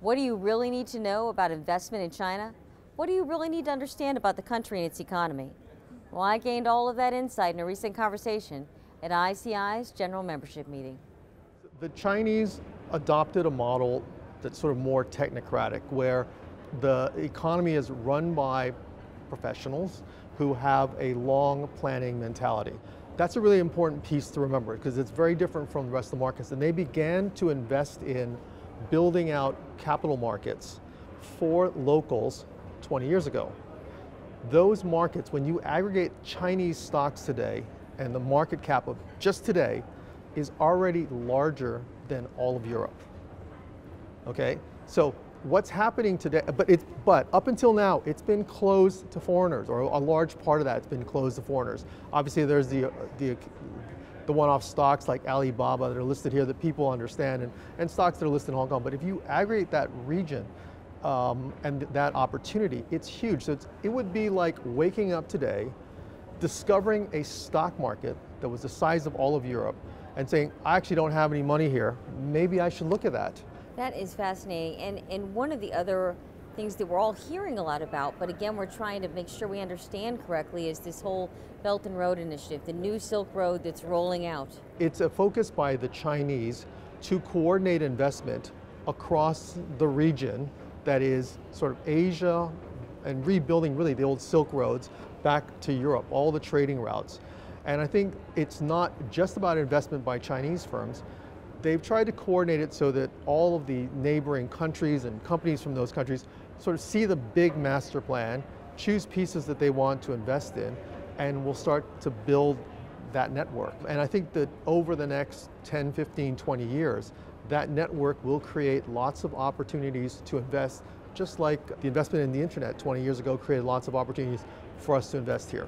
What do you really need to know about investment in China? What do you really need to understand about the country and its economy? Well, I gained all of that insight in a recent conversation at ICI's general membership meeting. The Chinese adopted a model that's sort of more technocratic, where the economy is run by professionals who have a long planning mentality. That's a really important piece to remember because it's very different from the rest of the markets. And they began to invest in building out capital markets for locals 20 years ago. Those markets, when you aggregate Chinese stocks today and the market cap of just today is already larger than all of Europe. Okay, so what's happening today, but it's but up until now, it's been closed to foreigners, or a large part of that has been closed to foreigners. Obviously, there's the the the one-off stocks like Alibaba that are listed here that people understand, and, and stocks that are listed in Hong Kong. But if you aggregate that region um, and that opportunity, it's huge. So it's, it would be like waking up today, discovering a stock market that was the size of all of Europe, and saying, I actually don't have any money here. Maybe I should look at that. That is fascinating. And, and one of the other things that we're all hearing a lot about, but again, we're trying to make sure we understand correctly, is this whole Belt and Road Initiative, the new Silk Road that's rolling out. It's a focus by the Chinese to coordinate investment across the region that is sort of Asia and rebuilding really the old Silk Roads back to Europe, all the trading routes. And I think it's not just about investment by Chinese firms, they've tried to coordinate it so that all of the neighboring countries and companies from those countries sort of see the big master plan, choose pieces that they want to invest in, and will start to build that network. And I think that over the next 10, 15, 20 years, that network will create lots of opportunities to invest, just like the investment in the internet 20 years ago created lots of opportunities for us to invest here.